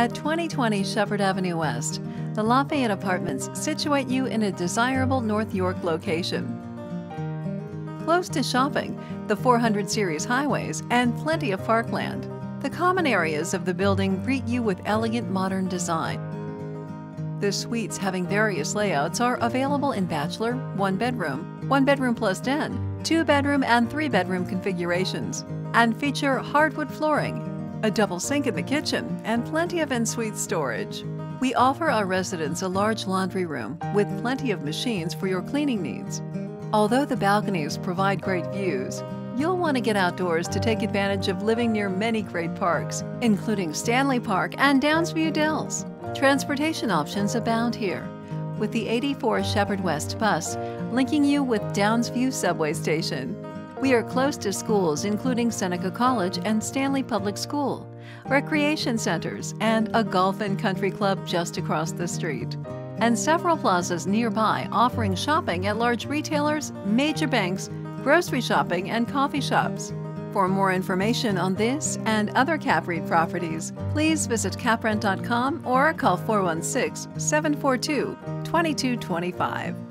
At 2020 Sheppard Avenue West, the Lafayette Apartments situate you in a desirable North York location. Close to shopping, the 400 series highways, and plenty of parkland, the common areas of the building greet you with elegant modern design. The suites having various layouts are available in bachelor, one bedroom, one bedroom plus den, two bedroom and three bedroom configurations, and feature hardwood flooring, a double sink in the kitchen, and plenty of en-suite storage. We offer our residents a large laundry room with plenty of machines for your cleaning needs. Although the balconies provide great views, you'll want to get outdoors to take advantage of living near many great parks, including Stanley Park and Downsview Dells. Transportation options abound here, with the 84 Sheppard West bus linking you with Downsview subway station. We are close to schools including Seneca College and Stanley Public School, recreation centers, and a golf and country club just across the street. And several plazas nearby offering shopping at large retailers, major banks, grocery shopping, and coffee shops. For more information on this and other CapReit properties, please visit caprent.com or call 416 742 2225.